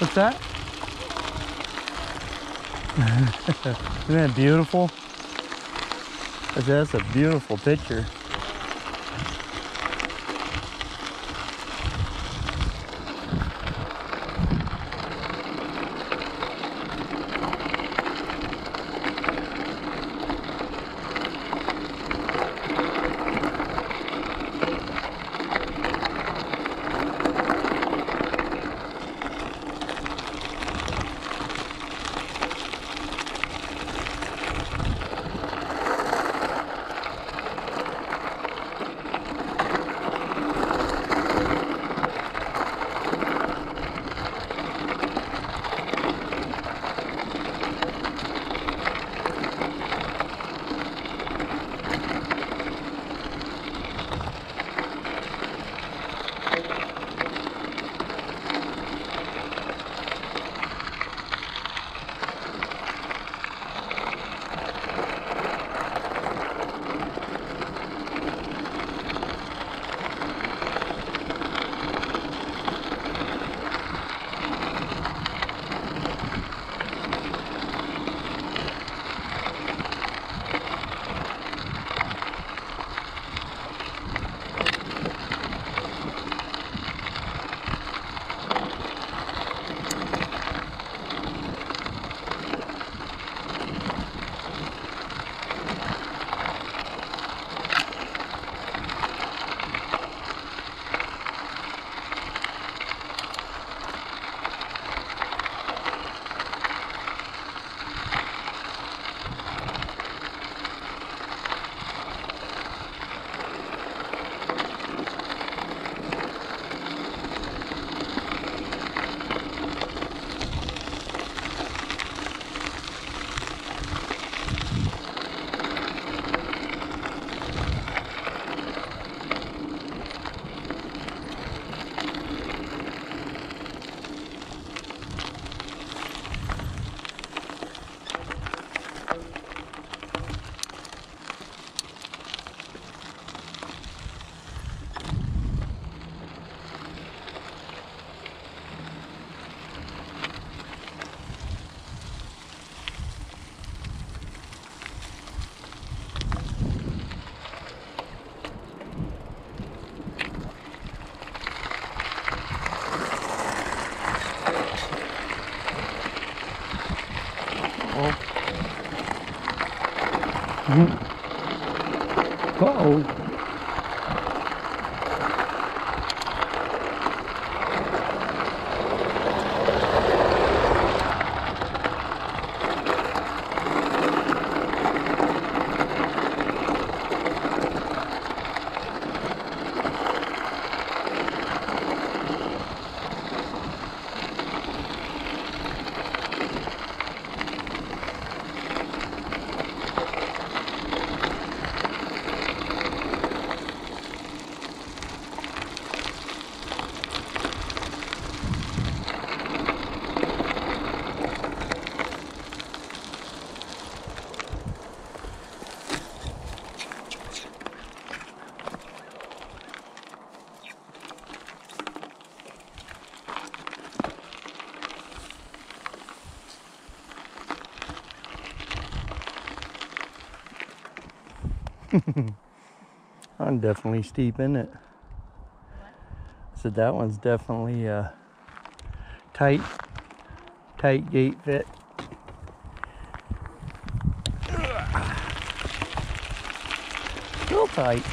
What's that? Isn't that beautiful? That's a beautiful picture. Mm-hmm. Uh-oh. I'm definitely steep in it. So that one's definitely uh, tight, tight gate fit. Real tight.